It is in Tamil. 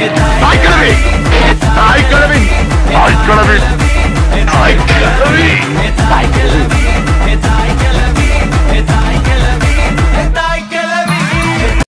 ஆய்கழவி ஆய்கழவி ஆய்கழவி